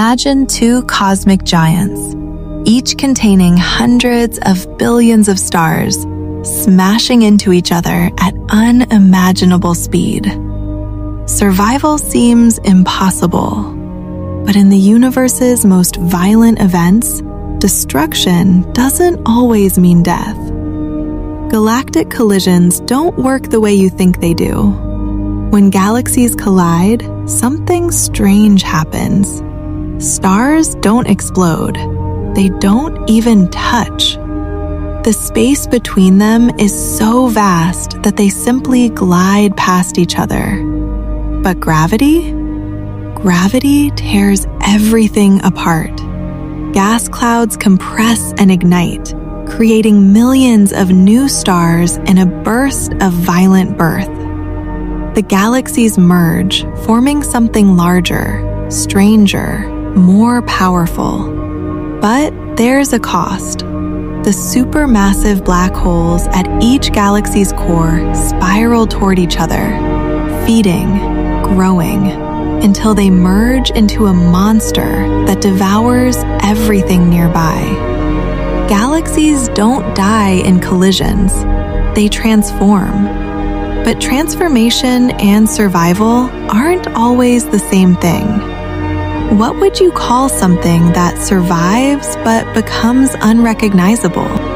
Imagine two cosmic giants, each containing hundreds of billions of stars, smashing into each other at unimaginable speed. Survival seems impossible, but in the universe's most violent events, destruction doesn't always mean death. Galactic collisions don't work the way you think they do. When galaxies collide, something strange happens. Stars don't explode, they don't even touch. The space between them is so vast that they simply glide past each other. But gravity? Gravity tears everything apart. Gas clouds compress and ignite, creating millions of new stars in a burst of violent birth. The galaxies merge, forming something larger, stranger, more powerful. But there's a cost. The supermassive black holes at each galaxy's core spiral toward each other, feeding, growing, until they merge into a monster that devours everything nearby. Galaxies don't die in collisions, they transform. But transformation and survival aren't always the same thing. What would you call something that survives but becomes unrecognizable?